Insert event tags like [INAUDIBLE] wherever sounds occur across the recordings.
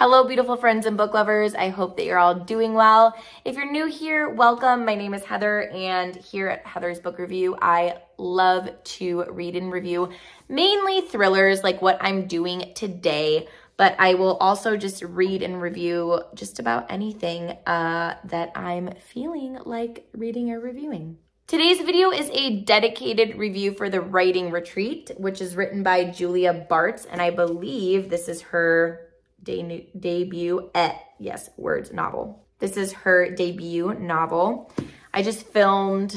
Hello, beautiful friends and book lovers. I hope that you're all doing well. If you're new here, welcome. My name is Heather, and here at Heather's Book Review, I love to read and review mainly thrillers like what I'm doing today, but I will also just read and review just about anything uh, that I'm feeling like reading or reviewing. Today's video is a dedicated review for The Writing Retreat, which is written by Julia Bartz, and I believe this is her de debut, eh, yes, words, novel. This is her debut novel. I just filmed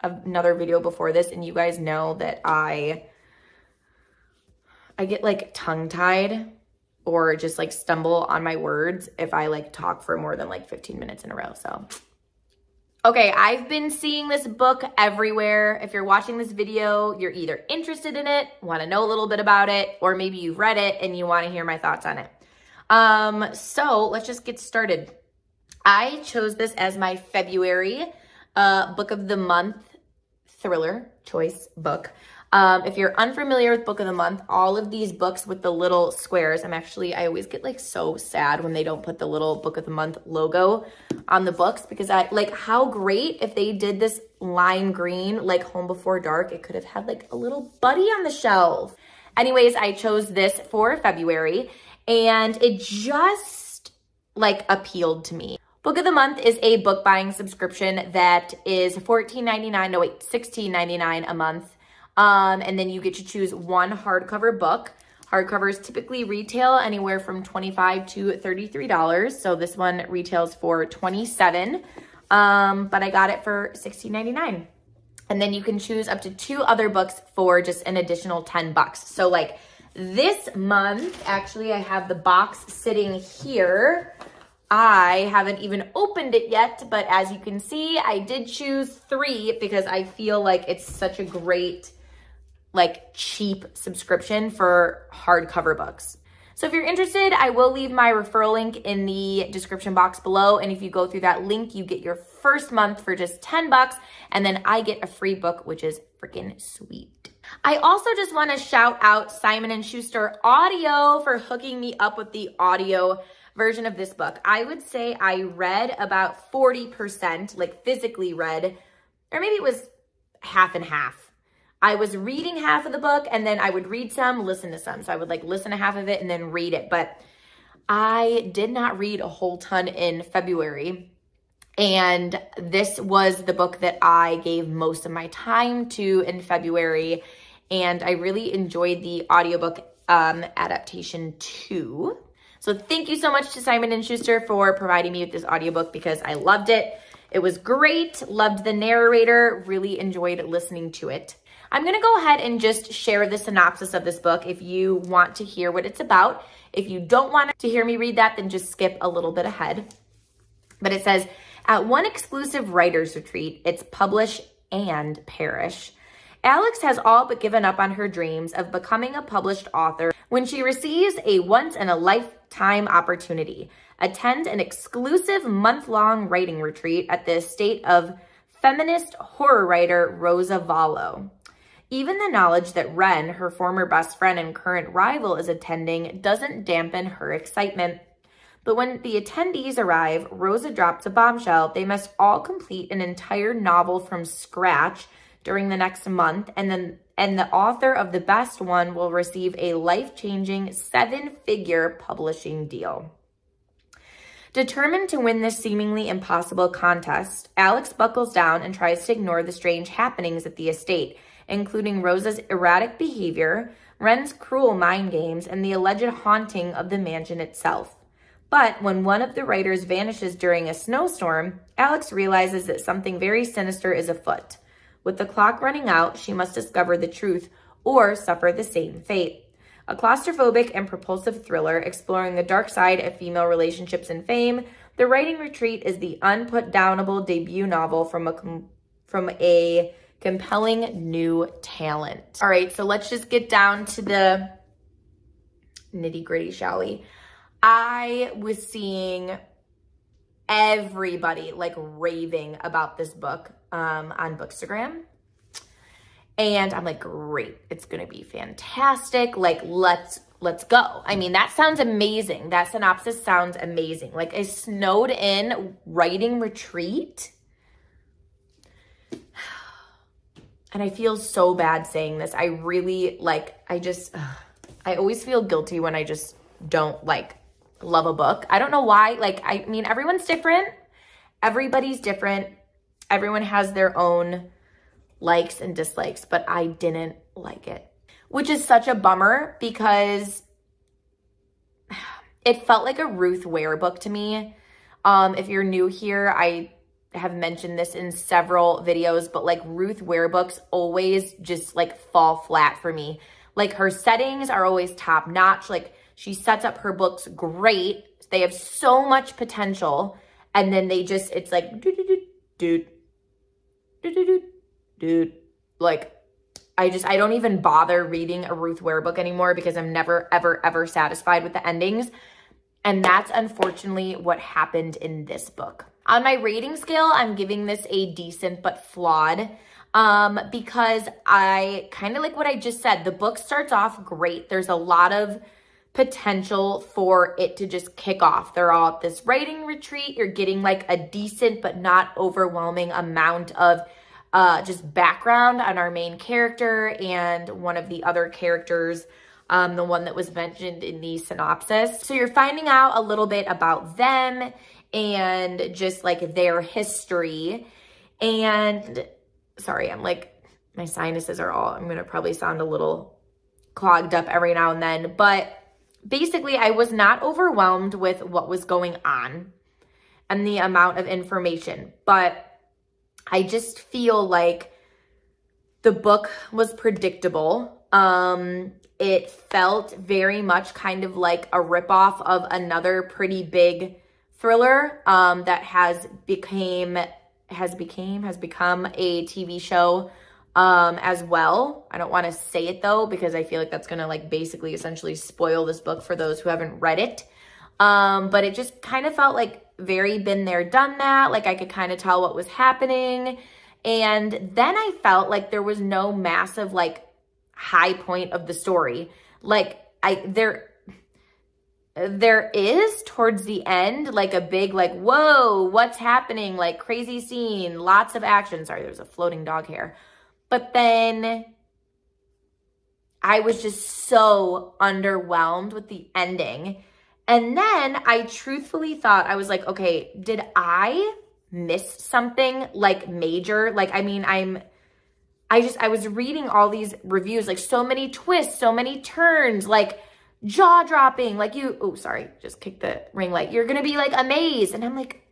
another video before this and you guys know that I, I get like tongue tied or just like stumble on my words if I like talk for more than like 15 minutes in a row. So, okay, I've been seeing this book everywhere. If you're watching this video, you're either interested in it, want to know a little bit about it, or maybe you've read it and you want to hear my thoughts on it. Um, so let's just get started. I chose this as my February uh, book of the month thriller choice book. Um, if you're unfamiliar with book of the month, all of these books with the little squares, I'm actually, I always get like so sad when they don't put the little book of the month logo on the books because I like how great if they did this lime green, like Home Before Dark, it could have had like a little buddy on the shelf. Anyways, I chose this for February and it just like appealed to me. Book of the Month is a book buying subscription that is $14.99, no wait, $16.99 a month. Um, and then you get to choose one hardcover book. Hardcovers typically retail anywhere from 25 to $33. So this one retails for 27, um, but I got it for $16.99. And then you can choose up to two other books for just an additional 10 bucks. So like this month, actually, I have the box sitting here. I haven't even opened it yet, but as you can see, I did choose three because I feel like it's such a great, like cheap subscription for hardcover books. So if you're interested, I will leave my referral link in the description box below. And if you go through that link, you get your first month for just 10 bucks. And then I get a free book, which is freaking sweet. I also just want to shout out Simon & Schuster Audio for hooking me up with the audio version of this book. I would say I read about 40%, like physically read, or maybe it was half and half. I was reading half of the book and then I would read some, listen to some. So I would like listen to half of it and then read it. But I did not read a whole ton in February. And this was the book that I gave most of my time to in February. And I really enjoyed the audiobook um, adaptation too. So thank you so much to Simon & Schuster for providing me with this audiobook because I loved it. It was great, loved the narrator, really enjoyed listening to it. I'm gonna go ahead and just share the synopsis of this book if you want to hear what it's about. If you don't want to hear me read that, then just skip a little bit ahead. But it says, at one exclusive writer's retreat, it's publish and perish. Alex has all but given up on her dreams of becoming a published author when she receives a once in a lifetime opportunity. Attend an exclusive month long writing retreat at the estate of feminist horror writer Roza Vallo. Even the knowledge that Wren, her former best friend and current rival, is attending doesn't dampen her excitement. But when the attendees arrive, Roza drops a bombshell. They must all complete an entire novel from scratch during the next month, and then and the author of the best one will receive a life-changing seven-figure publishing deal. Determined to win this seemingly impossible contest, Alex buckles down and tries to ignore the strange happenings at the estate, including Roza's erratic behavior, Wren's cruel mind games, and the alleged haunting of the mansion itself. But when one of the writers vanishes during a snowstorm, Alex realizes that something very sinister is afoot. With the clock running out, she must discover the truth or suffer the same fate. A claustrophobic and propulsive thriller exploring the dark side of female relationships and fame, The Writing Retreat is the unputdownable debut novel from a from a compelling new talent. All right, so let's just get down to the nitty gritty, shall we? I was seeing everybody like raving about this book um, on Bookstagram. And I'm like, great, it's gonna be fantastic. Like, let's let's go. I mean, that sounds amazing. That synopsis sounds amazing. Like a snowed in writing retreat. And I feel so bad saying this. I really like, I just, [SIGHS] I always feel guilty when I just don't like love a book. I don't know why. Like, I mean, everyone's different. Everybody's different. Everyone has their own likes and dislikes, but I didn't like it, which is such a bummer because [SIGHS] it felt like a Ruth Ware book to me. Um, if you're new here, I have mentioned this in several videos, but like Ruth Ware books always just like fall flat for me. Like her settings are always top notch. Like she sets up her books great. They have so much potential. And then they just, it's like, dude, dude, dude, dude. Like, I just, I don't even bother reading a Ruth Ware book anymore because I'm never, ever, ever satisfied with the endings. And that's unfortunately what happened in this book. On my rating scale, I'm giving this a decent but flawed um, because I kind of like what I just said. The book starts off great. There's a lot of potential for it to just kick off. They're all at this writing retreat. You're getting like a decent but not overwhelming amount of uh, just background on our main character and one of the other characters, um, the one that was mentioned in the synopsis. So you're finding out a little bit about them and just like their history. And sorry, I'm like, my sinuses are all, I'm going to probably sound a little clogged up every now and then, but basically, I was not overwhelmed with what was going on and the amount of information, but I just feel like the book was predictable. Um, it felt very much kind of like a ripoff of another pretty big thriller um, that has became has became has become a TV show um, as well. I don't want to say it though, because I feel like that's going to like basically essentially spoil this book for those who haven't read it. Um, but it just kind of felt like very been there, done that. Like I could kind of tell what was happening. And then I felt like there was no massive like high point of the story. Like I, there, there is towards the end like a big like whoa what's happening like crazy scene lots of action sorry there's a floating dog here but then I was just so underwhelmed with the ending. And then I truthfully thought, I was like, okay, did I miss something like major? Like, I mean, I'm, I just, I was reading all these reviews, like so many twists, so many turns, like jaw dropping, like you, oh, sorry, just kick the ring light. You're going to be like amazed. And I'm like,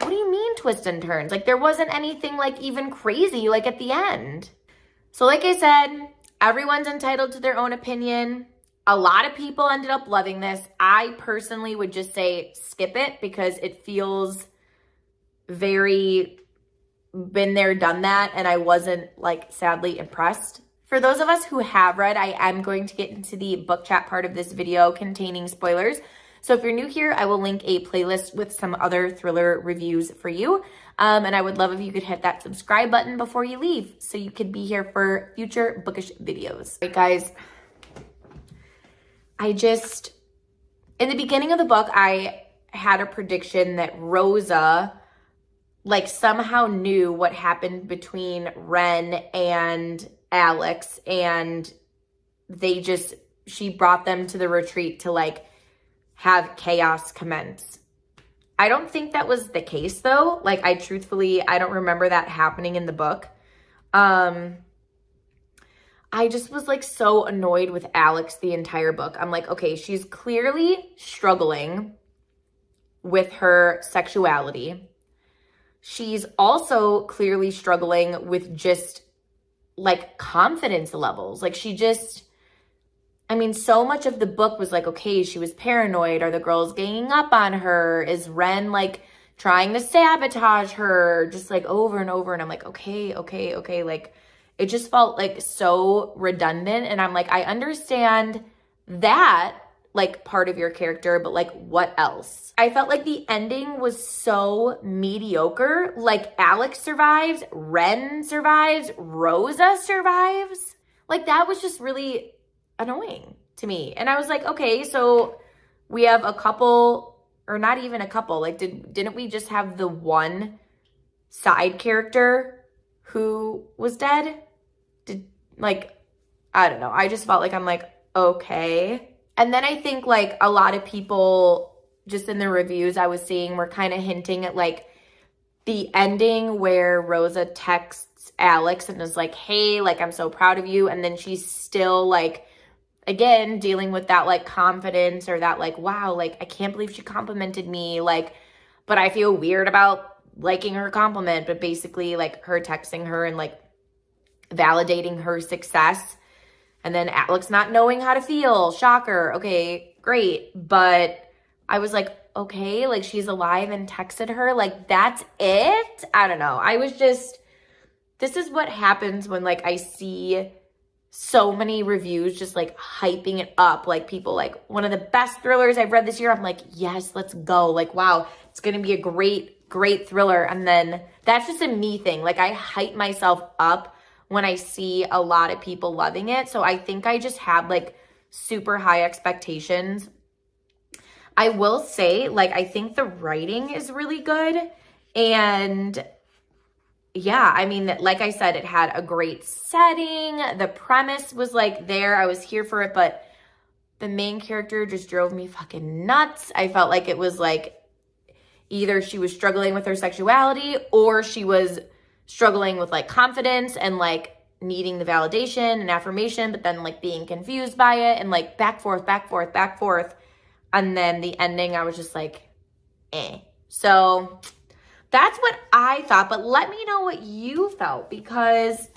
what do you mean twists and turns? Like there wasn't anything like even crazy like at the end. So like I said, everyone's entitled to their own opinion. A lot of people ended up loving this. I personally would just say skip it because it feels very been there, done that. And I wasn't like sadly impressed. For those of us who have read, I am going to get into the book chat part of this video containing spoilers. So if you're new here, I will link a playlist with some other thriller reviews for you. Um, and I would love if you could hit that subscribe button before you leave so you could be here for future bookish videos. All right, guys, I just, in the beginning of the book, I had a prediction that Roza like somehow knew what happened between Wren and Alex and they just, she brought them to the retreat to like have chaos commence. I don't think that was the case though. Like I truthfully, I don't remember that happening in the book. Um, I just was like so annoyed with Alex the entire book. I'm like, okay, she's clearly struggling with her sexuality. She's also clearly struggling with just like confidence levels. Like she just, I mean, so much of the book was like, okay, she was paranoid. Are the girls ganging up on her? Is Wren like trying to sabotage her? Just like over and over. And I'm like, okay, okay, okay. Like it just felt like so redundant. And I'm like, I understand that like part of your character, but like what else? I felt like the ending was so mediocre. Like Alex survives, Wren survives, Roza survives. Like that was just really annoying to me. And I was like, okay, so we have a couple, or not even a couple. Like, did, didn't we just have the one side character who was dead? Did, like, I don't know. I just felt like I'm like, okay. And then I think like a lot of people just in the reviews I was seeing were kind of hinting at like the ending where Roza texts Alex and is like, hey, like, I'm so proud of you. And then she's still like, again, dealing with that like confidence or that like, wow, like, I can't believe she complimented me. Like, but I feel weird about liking her compliment, but basically like her texting her and like validating her success and then Alex not knowing how to feel. Shocker. Okay, great. But I was like, okay, like she's alive and texted her. Like that's it? I don't know. I was just, this is what happens when like I see so many reviews just like hyping it up. Like people like one of the best thrillers I've read this year. I'm like, yes, let's go. Like, wow, it's to be a great, great thriller. And then that's just a me thing. Like I hype myself up when I see a lot of people loving it. So I think I just had like super high expectations. I will say, like, I think the writing is really good. And yeah, I mean, like I said, it had a great setting. The premise was like there. I was here for it, but the main character just drove me fucking nuts. I felt like it was like either she was struggling with her sexuality or she was struggling with like confidence and like needing the validation and affirmation, but then like being confused by it and like back forth, back forth, back forth. And then the ending, I was just like, eh. So that's what I thought. But let me know what you felt because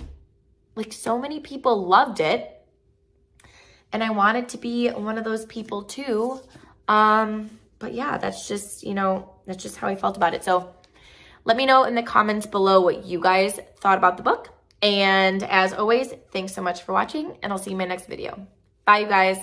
like so many people loved it. And I wanted to be one of those people too. Um, but yeah, that's just, you know, that's just how I felt about it. So let me know in the comments below what you guys thought about the book. And as always, thanks so much for watching and I'll see you in my next video. Bye, you guys.